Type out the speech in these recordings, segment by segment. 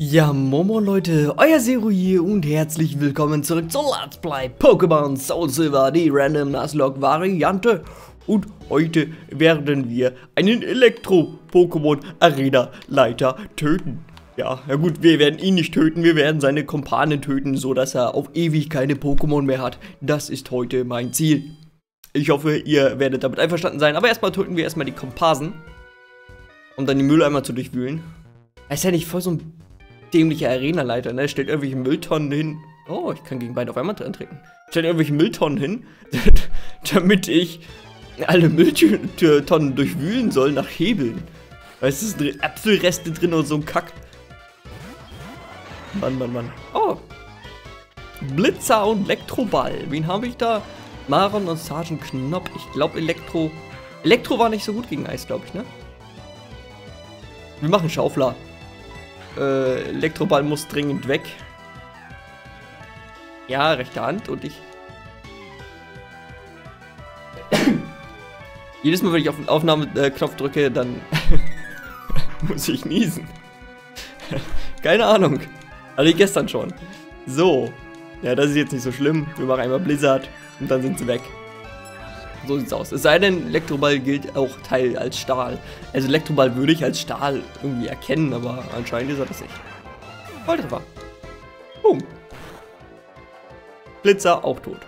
Ja, Momo Leute, euer Zero hier und herzlich willkommen zurück zu Let's Play Pokémon Soul Silver, die Random Nuzlocke Variante. Und heute werden wir einen Elektro-Pokémon Arena Leiter töten. Ja, na gut, wir werden ihn nicht töten, wir werden seine Kumpanen töten, so dass er auf ewig keine Pokémon mehr hat. Das ist heute mein Ziel. Ich hoffe, ihr werdet damit einverstanden sein. Aber erstmal töten wir erstmal die Komparsen. Um dann die Mülleimer zu durchwühlen. Ist ja nicht voll so ein dämlicher Arenaleiter, ne? Stellt irgendwelche Mülltonnen hin. Oh, ich kann gegen beide auf einmal drin treten. Stellt irgendwelche Mülltonnen hin, damit ich alle Mülltonnen durchwühlen soll nach Hebeln. Weißt du, es sind Äpfelreste drin und so ein Kack. Mann, Mann, Mann. Oh. Blitzer und Elektroball. Wen habe ich da? Maron und Sergeant Knopp. Ich glaube Elektro... Elektro war nicht so gut gegen Eis, glaube ich, ne? Wir machen Schaufler. Äh, Elektroball muss dringend weg. Ja, rechte Hand und ich... Jedes Mal, wenn ich auf den Aufnahmeknopf drücke, dann muss ich niesen. Keine Ahnung. Hatte ich gestern schon. So. Ja, das ist jetzt nicht so schlimm. Wir machen einmal Blizzard und dann sind sie weg. So sieht's aus. Es sei denn, Elektroball gilt auch Teil als Stahl. Also Elektroball würde ich als Stahl irgendwie erkennen, aber anscheinend ist er das nicht. Volltreffer. Boom. Blitzer auch tot.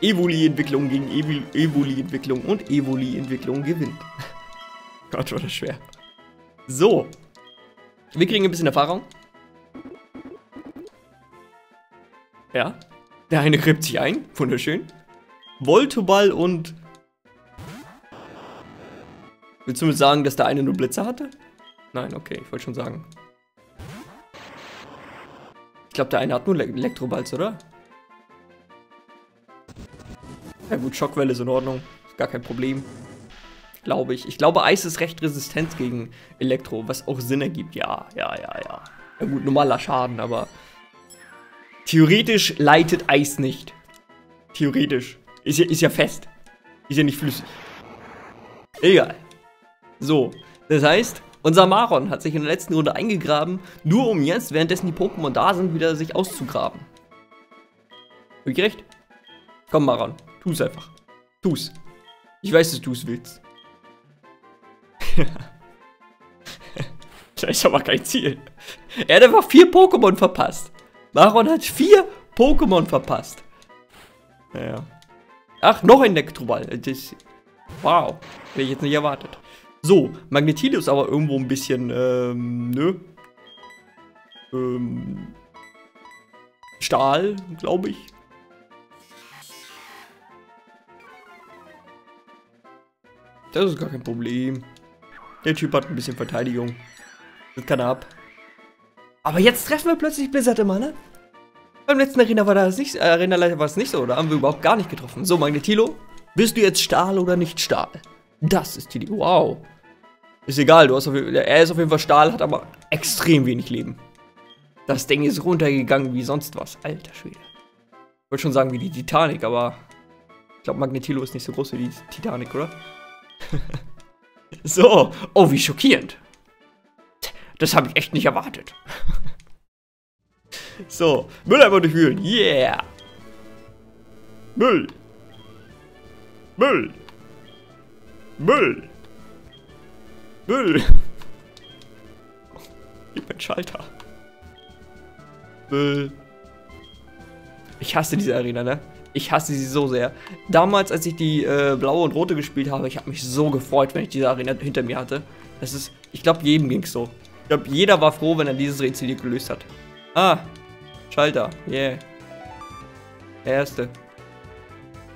Evoli-Entwicklung gegen Evoli-Entwicklung und Evoli-Entwicklung gewinnt. Gott, war das schwer. So. Wir kriegen ein bisschen Erfahrung. Ja. Der eine gräbt sich ein. Wunderschön. Voltoball und... Willst du mir sagen, dass der eine nur Blitze hatte? Nein, okay, ich wollte schon sagen. Ich glaube, der eine hat nur Elektroballs, oder? Ja gut, Schockwelle ist in Ordnung. Ist gar kein Problem. Glaube ich. Ich glaube, Eis ist recht resistent gegen Elektro, was auch Sinn ergibt. Ja, ja, ja, ja. Ja gut, normaler Schaden, aber... Theoretisch leitet Eis nicht. Theoretisch. Ist ja, ist ja fest. Ist ja nicht flüssig. Egal. So, das heißt, unser Maron hat sich in der letzten Runde eingegraben, nur um jetzt, währenddessen die Pokémon da sind, wieder sich auszugraben. Hab ich recht? Komm, Maron, tu's einfach. Tu's. Ich weiß, dass du es willst. das ist aber kein Ziel. Er hat einfach vier Pokémon verpasst. Maron hat vier Pokémon verpasst. Naja. Ach, noch ein Elektroball. Das, wow. Hätte ich jetzt nicht erwartet. So, Magnetil ist aber irgendwo ein bisschen, ähm, nö. Ähm, Stahl, glaube ich. Das ist gar kein Problem. Der Typ hat ein bisschen Verteidigung. Das kann er ab. Aber jetzt treffen wir plötzlich Blizzard immer, ne? Beim letzten Arena war das nicht, äh, Arena war es nicht so, da haben wir überhaupt gar nicht getroffen. So, Magnetilo, bist du jetzt Stahl oder nicht Stahl? Das ist die, wow. Ist egal, du hast auf, er ist auf jeden Fall Stahl, hat aber extrem wenig Leben. Das Ding ist runtergegangen wie sonst was. Alter Schwede. Ich wollte schon sagen wie die Titanic, aber ich glaube Magnetilo ist nicht so groß wie die Titanic, oder? so, oh, wie schockierend. Das habe ich echt nicht erwartet. so, Mülleimer durchwühlen. Yeah. Müll. Müll. Müll. Müll. Gib mir Schalter. Müll. Ich hasse diese Arena, ne? Ich hasse sie so sehr. Damals, als ich die äh, blaue und rote gespielt habe, ich habe mich so gefreut, wenn ich diese Arena hinter mir hatte. Das ist, ich glaube, jedem ging es so. Ich glaube, jeder war froh, wenn er dieses Rätsel hier gelöst hat. Ah, Schalter, yeah. Der erste.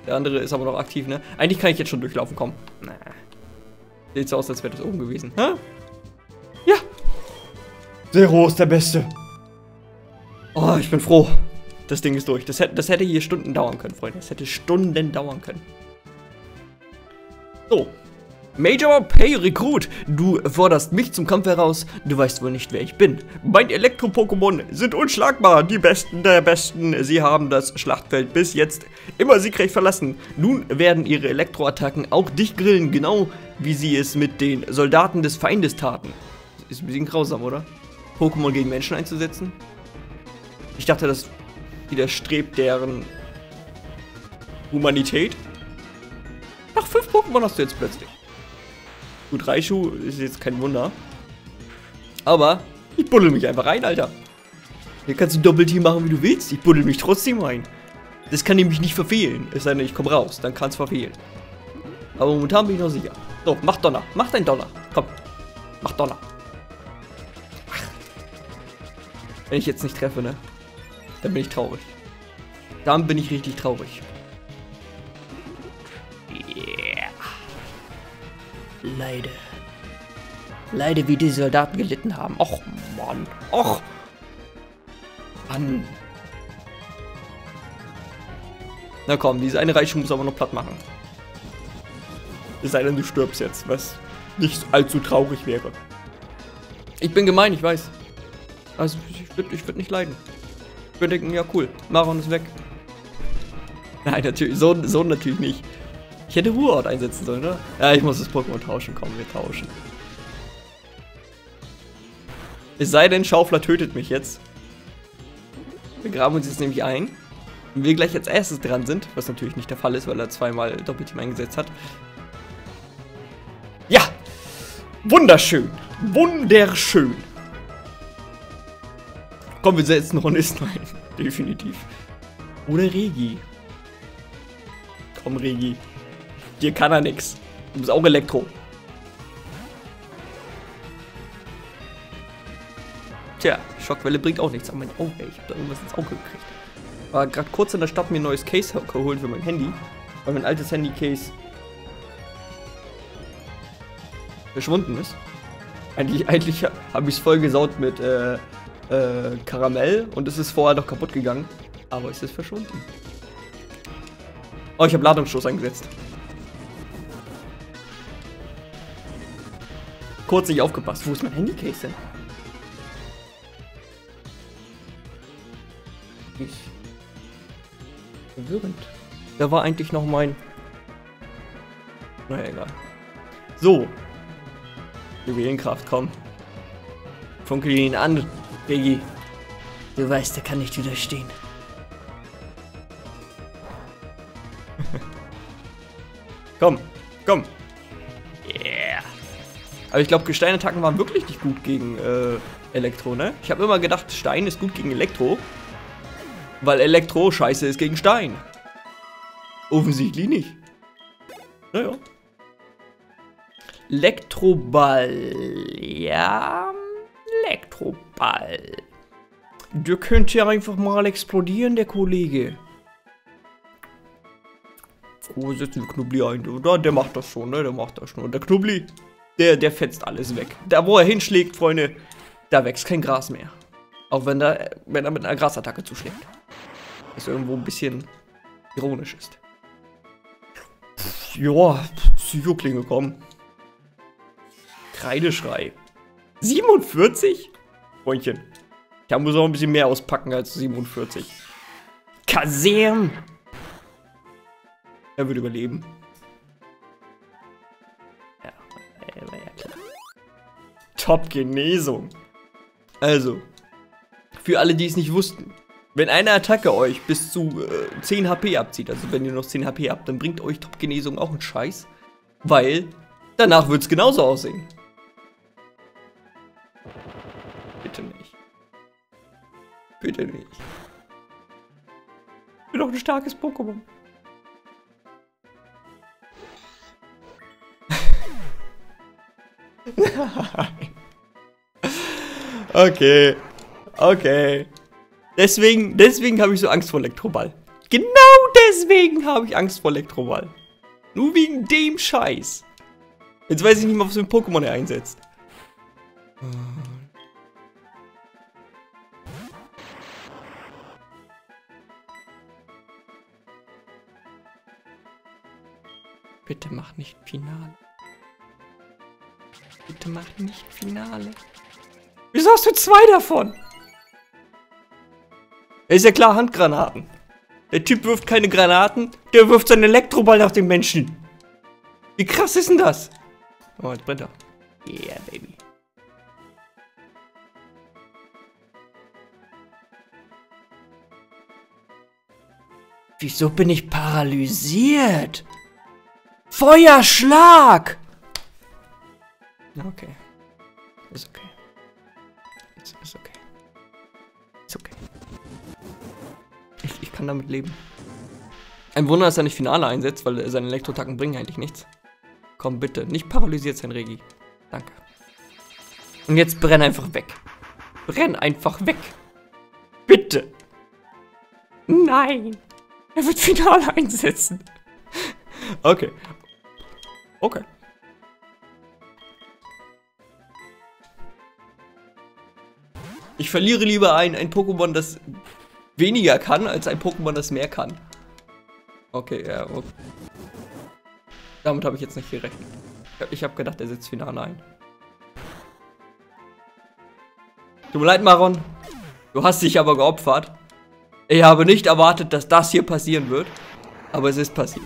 Der andere ist aber noch aktiv, ne? Eigentlich kann ich jetzt schon durchlaufen, komm. Nah. Sieht so aus, als wäre das oben gewesen. Hä? Ja. Zero ist der Beste. Oh, ich bin froh. Das Ding ist durch. Das hätte, das hätte hier Stunden dauern können, Freunde. Das hätte Stunden dauern können. So, Major Pay Recruit, du forderst mich zum Kampf heraus, du weißt wohl nicht, wer ich bin. Meine Elektro-Pokémon sind unschlagbar, die Besten der Besten. Sie haben das Schlachtfeld bis jetzt immer siegreich verlassen. Nun werden ihre Elektroattacken auch dich grillen, genau wie sie es mit den Soldaten des Feindes taten. Ist ein bisschen grausam, oder? Pokémon gegen Menschen einzusetzen. Ich dachte, das widerstrebt deren Humanität. Nach fünf Pokémon hast du jetzt plötzlich. Gut, Raichu ist jetzt kein Wunder. Aber ich buddel mich einfach rein, Alter. Hier kannst du Doppelteam machen, wie du willst. Ich buddel mich trotzdem rein. Das kann nämlich nicht verfehlen. Es sei denn, ich komme raus. Dann kann es verfehlen. Aber momentan bin ich noch sicher. So, mach Donner. Mach dein Donner. Komm. Mach Donner. Wenn ich jetzt nicht treffe, ne? Dann bin ich traurig. Dann bin ich richtig traurig. Leide. Leide, wie die Soldaten gelitten haben. Och, Mann. Och. Mann. Na komm, diese eine Reiche muss aber noch platt machen. Es sei denn, du stirbst jetzt, was nicht allzu traurig wäre. Ich bin gemein, ich weiß. Also, ich würde ich würd nicht leiden. Ich würde denken, ja cool, Maron ist weg. Nein, natürlich, so, so natürlich nicht. Ich hätte Ruheort einsetzen sollen, ne? Ja, ich muss das Pokémon tauschen. Komm, wir tauschen. Es sei denn, Schaufler tötet mich jetzt. Wir graben uns jetzt nämlich ein. Wenn wir gleich als erstes dran sind, was natürlich nicht der Fall ist, weil er zweimal Doppelteam eingesetzt hat. Ja! Wunderschön! Wunderschön! Komm, wir setzen Ronisten ein. Definitiv. Oder Regi. Komm, Regi. Dir kann er nix. Du bist auch Elektro. Tja, Schockwelle bringt auch nichts. Aber mein Auge, ich hab da irgendwas ins Auge gekriegt. War gerade kurz in der Stadt mir ein neues Case geholt für mein Handy. Weil mein altes Handy-Case verschwunden ist. Eigentlich, eigentlich habe ich es voll gesaut mit äh, äh, Karamell und es ist vorher noch kaputt gegangen. Aber es ist verschwunden. Oh, ich habe Ladungsstoß eingesetzt. Kurz nicht aufgepasst. Wo ist mein Handycase denn? Ich. Verwirrend. Da war eigentlich noch mein. Naja, egal. So. Juwelenkraft, komm. Funkel ihn an, Biggie. Du weißt, er kann nicht widerstehen. komm, komm. Aber ich glaube, Gesteinattacken waren wirklich nicht gut gegen äh, Elektro, ne? Ich habe immer gedacht, Stein ist gut gegen Elektro. Weil Elektro scheiße ist gegen Stein. Offensichtlich nicht. Naja. Elektroball. Ja. Elektroball. Der könnte ja einfach mal explodieren, der Kollege. Oh, setzen wir Knubli ein. Der, der macht das schon, ne? Der macht das schon. Und der Knubli, der, der fetzt alles weg. Da, wo er hinschlägt, Freunde, da wächst kein Gras mehr. Auch wenn, da, wenn er mit einer Grasattacke zuschlägt. Was irgendwo ein bisschen ironisch ist. Ja, Psychoklinge, komm. Kreideschrei. 47? Freundchen. Da muss auch ein bisschen mehr auspacken als 47. Kasern! Er wird überleben. Top-Genesung. Also, für alle, die es nicht wussten, wenn eine Attacke euch bis zu äh, 10 HP abzieht, also wenn ihr noch 10 HP habt, dann bringt euch Top-Genesung auch einen Scheiß. Weil danach wird es genauso aussehen. Bitte nicht. Bitte nicht. Ich bin doch ein starkes Pokémon. okay. Okay. Deswegen, deswegen habe ich so Angst vor Elektroball. Genau deswegen habe ich Angst vor Elektroball. Nur wegen dem Scheiß. Jetzt weiß ich nicht mal, was für ein Pokémon er einsetzt. Bitte mach nicht Finale. Bitte mach nicht Finale. Wieso hast du zwei davon? Ist ja klar, Handgranaten. Der Typ wirft keine Granaten, der wirft seinen Elektroball nach dem Menschen. Wie krass ist denn das? Oh, jetzt brennt er. Yeah, baby. Wieso bin ich paralysiert? Feuerschlag! Okay. Ist okay. Ist, ist okay. Ist okay. Ich, ich kann damit leben. Ein Wunder, dass er nicht Finale einsetzt, weil seine Elektrotacken bringen eigentlich nichts. Komm bitte, nicht paralysiert sein, Regi. Danke. Und jetzt brenn einfach weg. Brenn einfach weg. Bitte. Nein. Er wird Finale einsetzen. Okay. Okay. Ich verliere lieber ein, ein Pokémon, das weniger kann, als ein Pokémon, das mehr kann. Okay, ja. Okay. Damit habe ich jetzt nicht gerechnet. Ich habe gedacht, er setzt Finale ein. Tut mir leid, Maron. Du hast dich aber geopfert. Ich habe nicht erwartet, dass das hier passieren wird. Aber es ist passiert.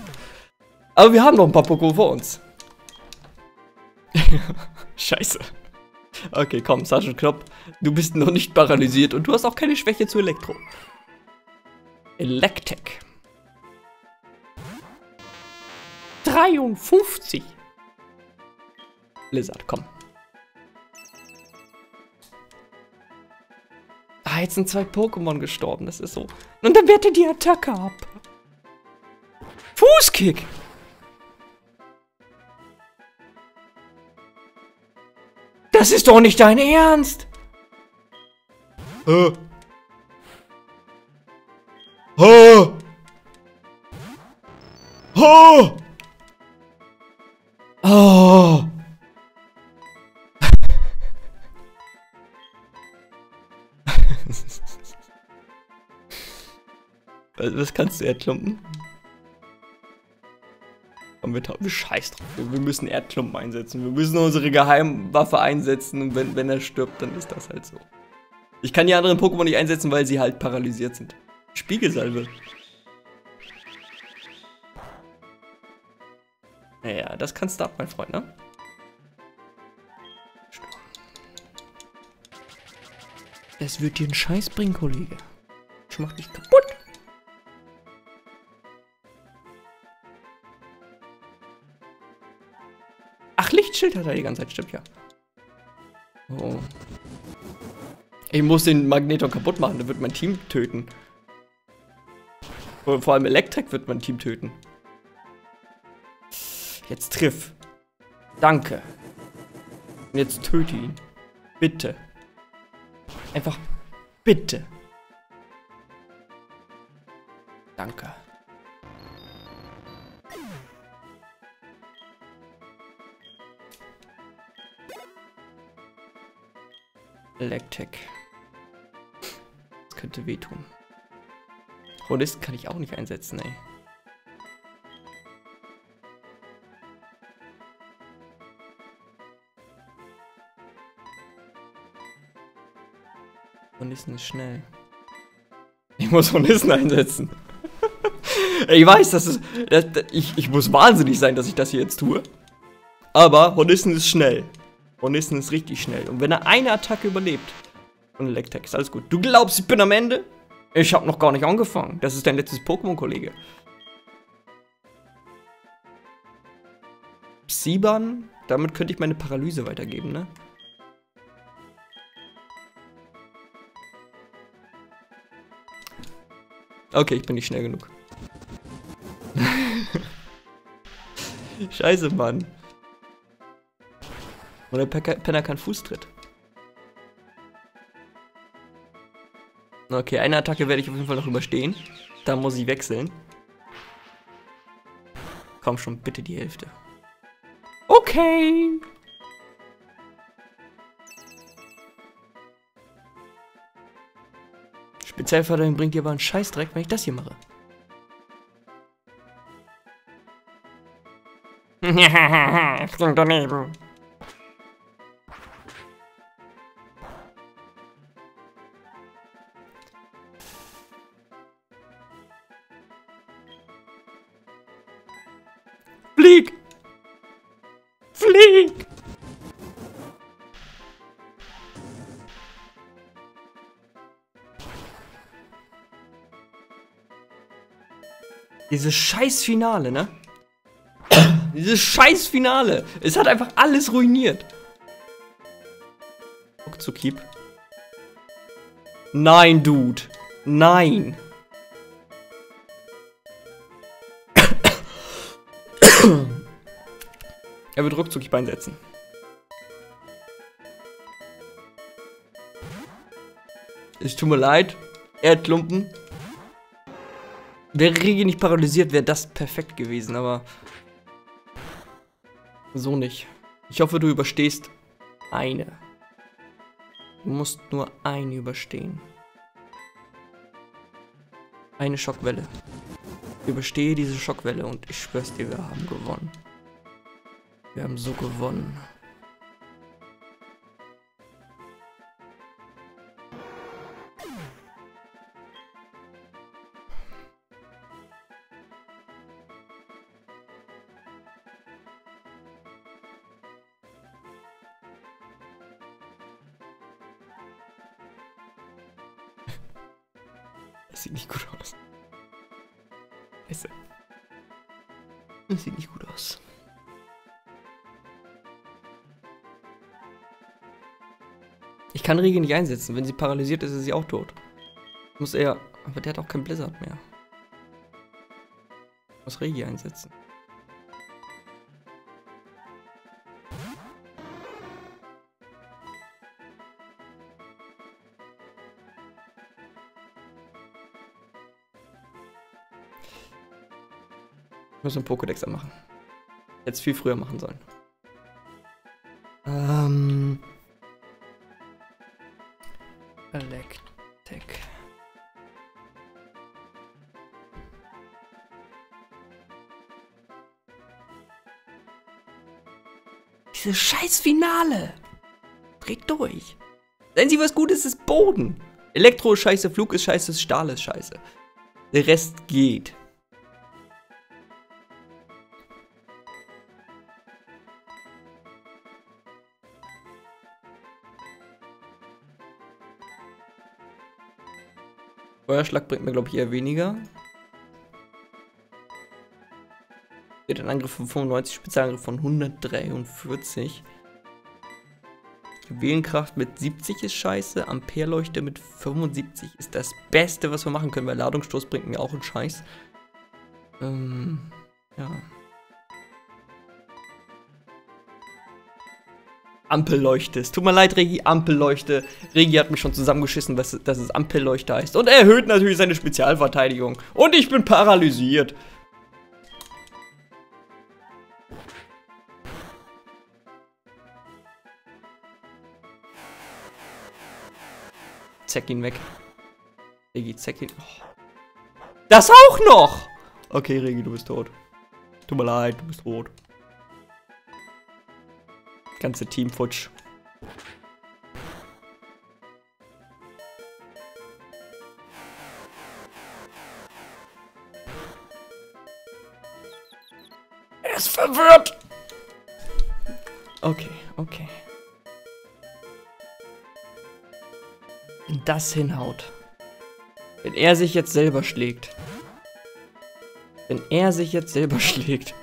Aber wir haben noch ein paar Pokémon vor uns. Scheiße. Okay, komm, Sergeant Klopp. Du bist noch nicht paralysiert und du hast auch keine Schwäche zu Elektro. Electek. 53. Blizzard, komm. Ah, jetzt sind zwei Pokémon gestorben, das ist so. Und dann wehrt er die Attacke ab. Fußkick. Das ist doch nicht dein Ernst! Hä? Hä? Hä? Oh! Was kannst du Erdklumpen? Wir, wir scheiß drauf. Wir müssen Erdklumpen einsetzen. Wir müssen unsere Geheimwaffe einsetzen und wenn, wenn er stirbt, dann ist das halt so. Ich kann die anderen Pokémon nicht einsetzen, weil sie halt paralysiert sind. Spiegelsalve. Naja, das kannst du ab, mein Freund, ne? Es wird dir einen Scheiß bringen, Kollege. Ich mach dich kaputt. Lichtschild hat er die ganze Zeit, stimmt ja. Oh. Ich muss den Magneton kaputt machen, der wird mein Team töten. Vor allem Elektrik wird mein Team töten. Jetzt triff. Danke. Jetzt töte ihn. Bitte. Einfach bitte. Danke. Electric. Das könnte wehtun. Chronisten kann ich auch nicht einsetzen, ey. Hornissen ist schnell. Ich muss Hornissen einsetzen. ich weiß, das ist. Das, das, ich, ich muss wahnsinnig sein, dass ich das hier jetzt tue. Aber Hornissen ist schnell. Hornissen ist richtig schnell. Und wenn er eine Attacke überlebt. Und Electek ist alles gut. Du glaubst, ich bin am Ende? Ich habe noch gar nicht angefangen. Das ist dein letztes Pokémon, Kollege. Siban? Damit könnte ich meine Paralyse weitergeben, ne? Okay, ich bin nicht schnell genug. Scheiße, Mann. Und der Penner kann Fußtritt. Okay, eine Attacke werde ich auf jeden Fall noch überstehen. Da muss ich wechseln. Komm schon, bitte die Hälfte. Okay. Spezialförderung bringt dir aber einen Scheißdreck, wenn ich das hier mache. das klingt daneben. Flieg! Flieg! Dieses scheiß Finale, ne? Dieses scheiß Finale. Es hat einfach alles ruiniert. Bock zu keep. Nein, Dude. Nein. Er wird Rückzug einsetzen. Es tut mir leid. Erdklumpen. Wäre Regi nicht paralysiert, wäre das perfekt gewesen, aber so nicht. Ich hoffe, du überstehst eine. Du musst nur eine überstehen. Eine Schockwelle. Überstehe diese Schockwelle und ich schwör's dir, wir haben gewonnen. Wir haben so gewonnen. Kann Regi nicht einsetzen. Wenn sie paralysiert ist, ist sie auch tot. Muss er. Aber der hat auch kein Blizzard mehr. Muss Regi einsetzen. Muss einen Pokédex machen. Jetzt viel früher machen sollen. Ähm. Electek. Dieses scheiß Finale. Dreht durch. Wenn sie was Gutes ist, Boden. Elektro ist scheiße, Flug ist scheiße, Stahl ist scheiße. Der Rest geht. Feuerschlag bringt mir, glaube ich, eher weniger. Wird ein Angriff von 95, Spezialangriff von 143. Juwelenkraft mit 70 ist scheiße. Ampereleuchte mit 75 ist das Beste, was wir machen können, weil Ladungsstoß bringt mir auch einen Scheiß. Ähm, ja. Ampelleuchte. Es tut mir leid, Regi, Ampelleuchte. Regi hat mich schon zusammengeschissen, dass, dass es Ampelleuchte heißt. Und er erhöht natürlich seine Spezialverteidigung. Und ich bin paralysiert. Zeck ihn weg. Regi, zeck ihn. Oh. Das auch noch! Okay, Regi, du bist tot. Tut mir leid, du bist tot. Ganze Team futsch. Er ist verwirrt. Okay, okay. Wenn das hinhaut. Wenn er sich jetzt selber schlägt. Wenn er sich jetzt selber schlägt.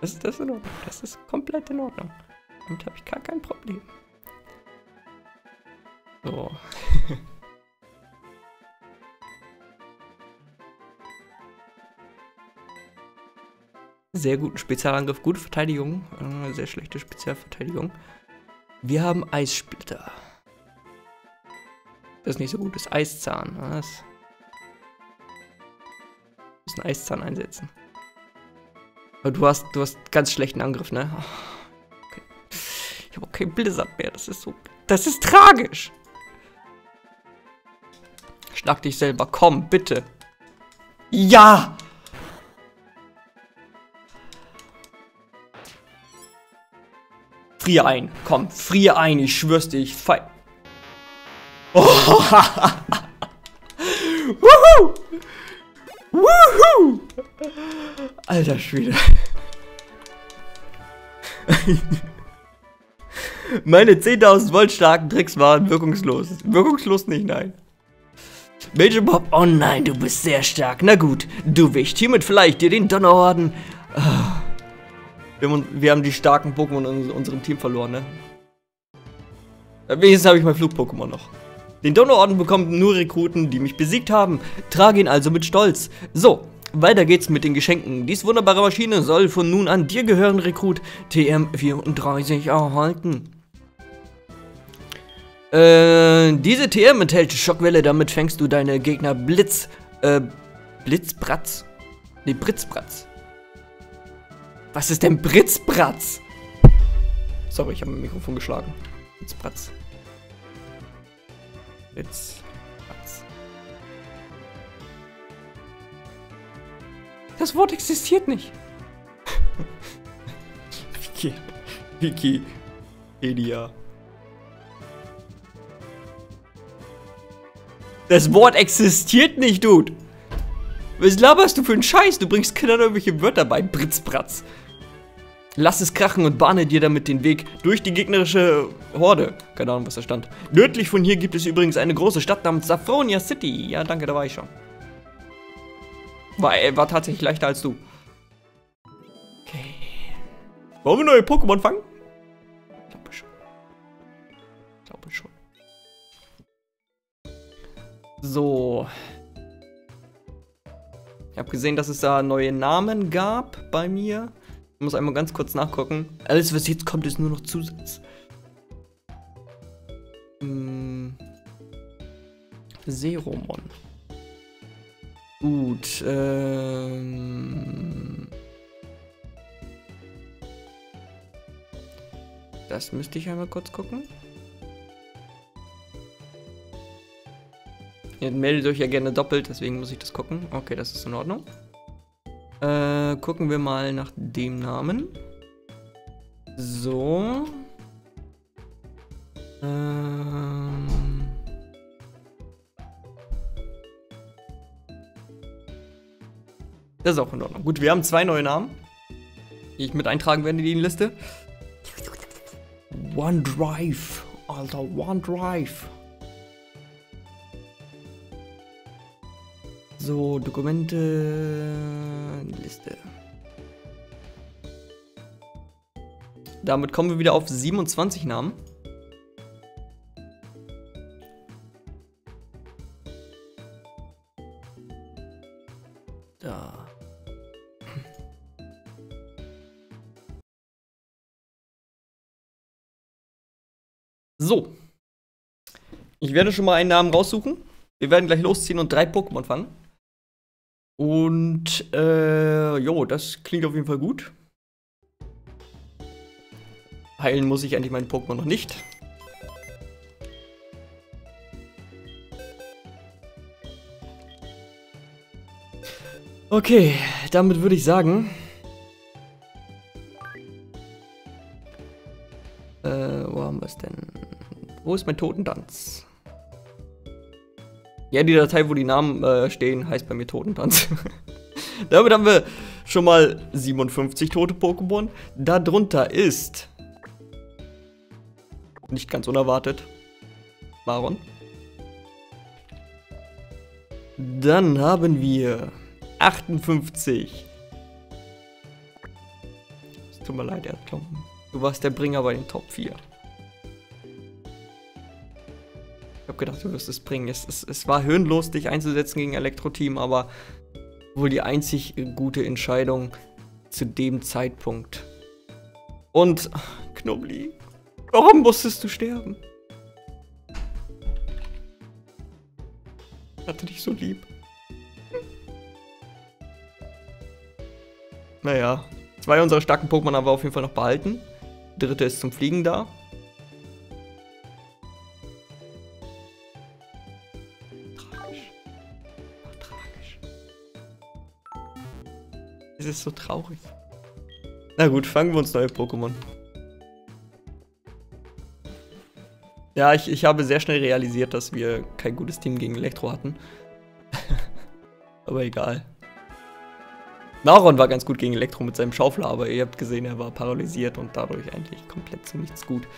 Das ist, das in Ordnung. Das ist komplett in Ordnung. Damit habe ich gar kein Problem. So. Sehr guten Spezialangriff, gute Verteidigung. Äh, sehr schlechte Spezialverteidigung. Wir haben Eissplitter. Das ist nicht so gut. Das ist Eiszahn. Was? Wir müssen Eiszahn einsetzen. Aber du hast, du hast ganz schlechten Angriff, ne? Okay. Ich habe auch kein Blizzard mehr. Das ist so. Das ist tragisch. Schlag dich selber. Komm, bitte. Ja! Frier ein. Komm, frier ein. Ich schwör's dir, ich fei... Oh. Alter Schwede. Meine 10.000 Volt starken Tricks waren wirkungslos. Wirkungslos nicht, nein. Major Bob, oh nein, du bist sehr stark. Na gut, du wicht hiermit vielleicht dir den Donnerorden. Ah. Wir haben, die starken Pokémon in unserem Team verloren, ne? Wenigstens habe ich mein Flug-Pokémon noch. Den Donnerorden bekommen nur Rekruten, die mich besiegt haben. Trage ihn also mit Stolz. So, weiter geht's mit den Geschenken. Dies wunderbare Maschine soll von nun an dir gehören, Rekrut TM34 erhalten. Äh, diese TM enthält Schockwelle, damit fängst du deine Gegner Blitz, äh, Blitzbratz? Ne, Britzbratz. Was ist denn Britzbratz? Sorry, ich habe mein Mikrofon geschlagen. Britzbratz. Britzbratz. Das Wort existiert nicht. Wiki. Wikipedia. Das Wort existiert nicht, Dude. Was laberst du für einen Scheiß? Du bringst Kindern irgendwelche Wörter bei. Britzbratz. Lass es krachen und bahne dir damit den Weg durch die gegnerische Horde. Keine Ahnung, was da stand. Nördlich von hier gibt es übrigens eine große Stadt namens Saffronia City. Ja, danke, da war ich schon. War, äh, war tatsächlich leichter als du. Okay. Wollen wir neue Pokémon fangen? Ich glaube schon. Ich glaube schon. So. Ich habe gesehen, dass es da neue Namen gab bei mir. Ich muss einmal ganz kurz nachgucken. Alles, was jetzt kommt, ist nur noch Zusatz. Hm. Seromon. Gut, ähm... Das müsste ich einmal kurz gucken. Ihr meldet euch ja gerne doppelt, deswegen muss ich das gucken. Okay, das ist in Ordnung. Äh, gucken wir mal nach dem Namen. So. Ähm. Das ist auch in Ordnung. Gut, wir haben zwei neue Namen, die ich mit eintragen werde in die Liste. OneDrive. Alter, OneDrive. So, Dokumente, Liste. Damit kommen wir wieder auf 27 Namen. So. Ich werde schon mal einen Namen raussuchen. Wir werden gleich losziehen und drei Pokémon fangen. Und, äh, jo, das klingt auf jeden Fall gut. Heilen muss ich endlich meinen Pokémon noch nicht. Okay, damit würde ich sagen... Äh, wo haben wir es denn? Wo ist mein Totentanz? Ja, die Datei, wo die Namen äh, stehen, heißt bei mir Totentanz. Damit haben wir schon mal 57 tote Pokémon. Darunter ist, nicht ganz unerwartet, Maron. Dann haben wir 58. Es tut mir leid, Erdklumpen. Du warst der Bringer bei den Top 4. Ich habe gedacht, du wirst es bringen. Es, es, es war hirnlos, dich einzusetzen gegen Elektro-Team, aber wohl die einzig gute Entscheidung zu dem Zeitpunkt. Und, Knobli, warum musstest du sterben? Ich hatte dich so lieb. Naja, zwei unserer starken Pokémon haben wir auf jeden Fall noch behalten. dritte ist zum Fliegen da. Ist so traurig. Na gut, fangen wir uns neue Pokémon. Ja, ich, ich habe sehr schnell realisiert, dass wir kein gutes Team gegen Elektro hatten. Aber egal. Naron war ganz gut gegen Elektro mit seinem Schaufler, aber ihr habt gesehen, er war paralysiert und dadurch eigentlich komplett zu nichts gut.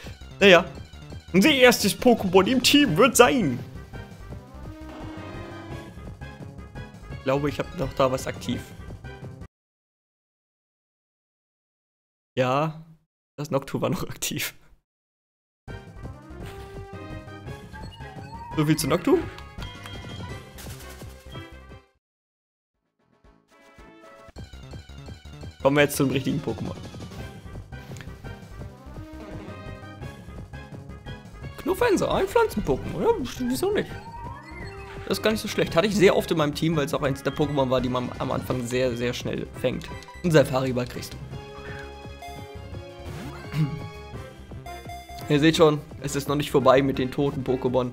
Naja, unser erstes Pokémon im Team wird sein. Ich glaube, ich habe noch da was aktiv. Ja, das Noctu war noch aktiv. So viel zu Noctu. Kommen wir jetzt zum richtigen Pokémon. Knuffenser, ein Pflanzen-Pokémon. Ja, wieso nicht? Das ist gar nicht so schlecht. Hatte ich sehr oft in meinem Team, weil es auch eins der Pokémon war, die man am Anfang sehr, sehr schnell fängt. Ein Safari-Ball kriegst du. Ihr seht schon, es ist noch nicht vorbei mit den toten Pokémon.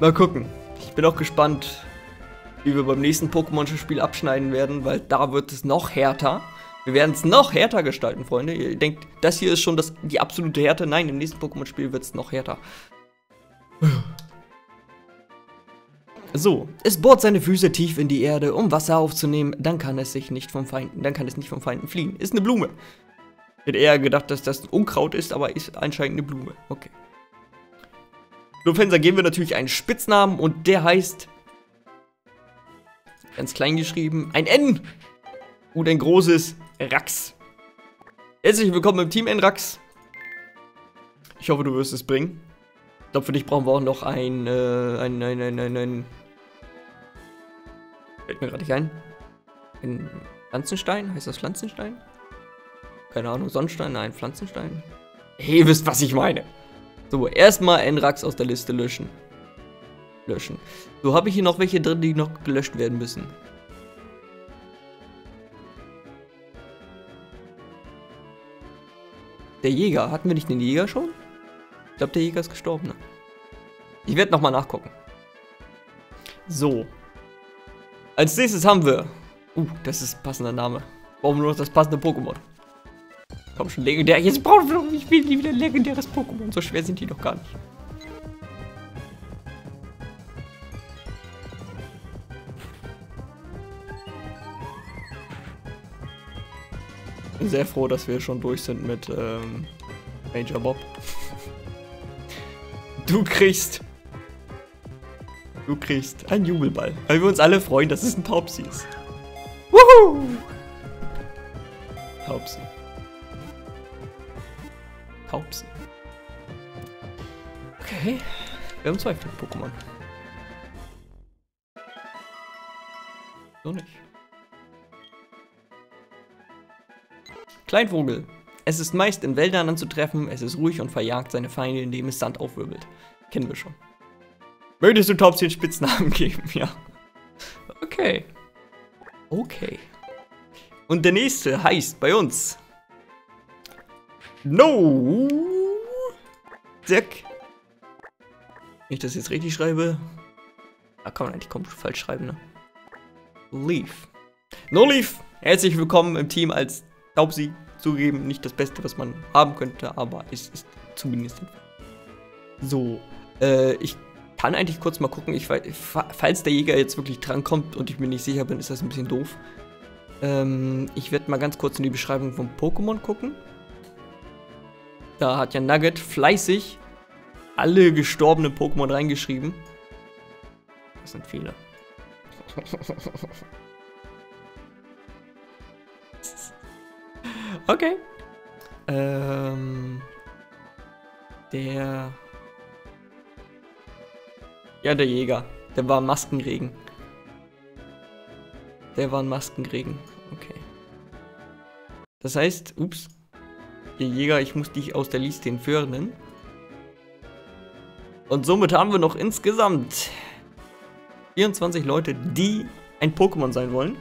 Mal gucken. Ich bin auch gespannt, wie wir beim nächsten Pokémon-Spiel abschneiden werden, weil da wird es noch härter. Wir werden es noch härter gestalten, Freunde. Ihr denkt, das hier ist schon das, die absolute Härte. Nein, im nächsten Pokémon-Spiel wird es noch härter. So, es bohrt seine Füße tief in die Erde, um Wasser aufzunehmen. Dann kann es sich nicht vom Feinden, dann kann es nicht vom Feinden fliehen. Ist eine Blume. Hätte eher gedacht, dass das ein Unkraut ist, aber ist anscheinend eine Blume. Okay. Lufthansa geben wir natürlich einen Spitznamen und der heißt, ganz klein geschrieben, ein N und ein großes Rax. Herzlich willkommen im Team N-Rax. Ich hoffe, du wirst es bringen. Ich glaube, für dich brauchen wir auch noch ein, äh, ein, ein, ein, ein, ein Fällt mir gerade nicht ein. Ein Pflanzenstein? Heißt das Pflanzenstein? Keine Ahnung, Sonnenstein? Nein, Pflanzenstein. Hey, wisst, was ich meine. So, erstmal N-Rax aus der Liste löschen. Löschen. So, habe ich hier noch welche drin, die noch gelöscht werden müssen. Der Jäger. Hatten wir nicht den Jäger schon? Ich glaube, der Jäger ist gestorben. Ne? Ich werde nochmal nachgucken. So. Als nächstes haben wir... Uh, das ist ein passender Name. Wir nur noch das passende Pokémon. Komm schon, legendär. Jetzt brauchen wir noch nicht wieder ein legendäres Pokémon. So schwer sind die doch gar nicht. bin sehr froh, dass wir schon durch sind mit ähm, Major Bob. Du kriegst. Du kriegst einen Jubelball. Weil wir uns alle freuen, dass es ein Taubsi ist. Wuhu! Taubsi. Okay. Wir haben zwei Pokémon. So nicht. Kleinvogel. Es ist meist in Wäldern anzutreffen, es ist ruhig und verjagt seine Feinde, indem es Sand aufwirbelt. Kennen wir schon. Möchtest du Taubsi Spitznamen geben? Ja. Okay. Okay. Und der nächste heißt bei uns No Zack. Wenn ich das jetzt richtig schreibe. Da kann man eigentlich komplett falsch schreiben, ne? Leaf. No Leaf. Herzlich willkommen im Team als Taubsi zugeben, nicht das Beste, was man haben könnte, aber es ist zumindest. So, äh, ich kann eigentlich kurz mal gucken, ich, falls der Jäger jetzt wirklich drankommt und ich mir nicht sicher bin, ist das ein bisschen doof. Ähm, ich werde mal ganz kurz in die Beschreibung vom Pokémon gucken. Da hat ja Nugget fleißig alle gestorbenen Pokémon reingeschrieben. Das sind viele. Okay. Ähm. Der. Ja, der Jäger. Der war Maskenregen. Der war ein Maskenregen. Okay. Das heißt, ups. Der Jäger, ich muss dich aus der Liste entfernen. Und somit haben wir noch insgesamt 24 Leute, die ein Pokémon sein wollen.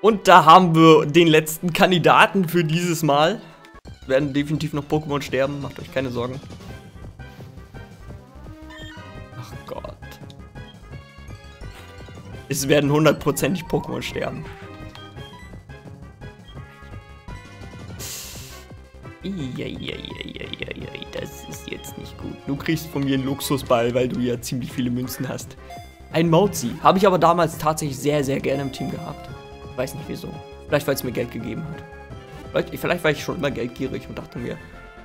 Und da haben wir den letzten Kandidaten für dieses Mal. Es werden definitiv noch Pokémon sterben, macht euch keine Sorgen. Ach Gott. Es werden hundertprozentig Pokémon sterben. Das ist jetzt nicht gut. Du kriegst von mir einen Luxusball, weil du ja ziemlich viele Münzen hast. Ein Mauzi. Habe ich aber damals tatsächlich sehr, sehr gerne im Team gehabt. Weiß nicht wieso. Vielleicht, weil es mir Geld gegeben hat. Vielleicht, vielleicht war ich schon immer geldgierig und dachte mir,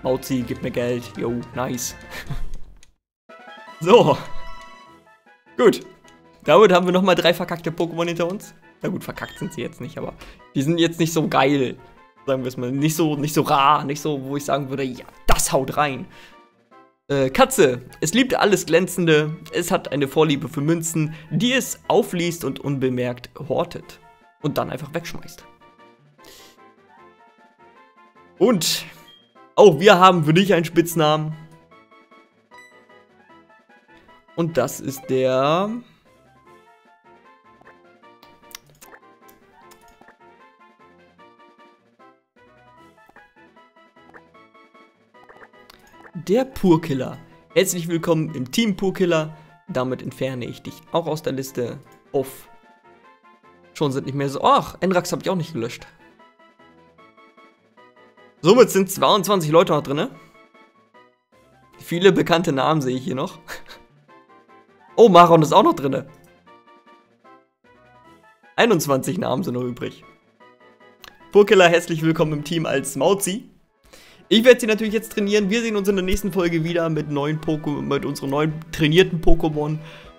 Mauzi, gib mir Geld. Yo, nice. so. Gut. Damit haben wir nochmal drei verkackte Pokémon hinter uns. Na gut, verkackt sind sie jetzt nicht, aber die sind jetzt nicht so geil. Sagen wir es mal. Nicht so, nicht so rar, nicht so, wo ich sagen würde, ja, das haut rein. Äh, Katze. Es liebt alles Glänzende. Es hat eine Vorliebe für Münzen, die es aufliest und unbemerkt hortet. Und dann einfach wegschmeißt. Und auch wir haben für dich einen Spitznamen. Und das ist der... Der Purkiller. Herzlich willkommen im Team Purkiller. Damit entferne ich dich auch aus der Liste. Off. Schon sind nicht mehr so... Ach, Enrax habe ich auch nicht gelöscht. Somit sind 22 Leute noch drin. Viele bekannte Namen sehe ich hier noch. Oh, Maron ist auch noch drin. 21 Namen sind noch übrig. Purkiller, herzlich willkommen im Team als Mauzi. Ich werde sie natürlich jetzt trainieren. Wir sehen uns in der nächsten Folge wieder mit neuen mit unseren neuen trainierten Pokémon.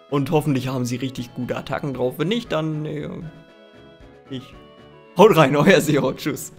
Und hoffentlich haben sie richtig gute Attacken drauf. Wenn nicht, dann äh, ich. Haut rein, euer Zero. Tschüss.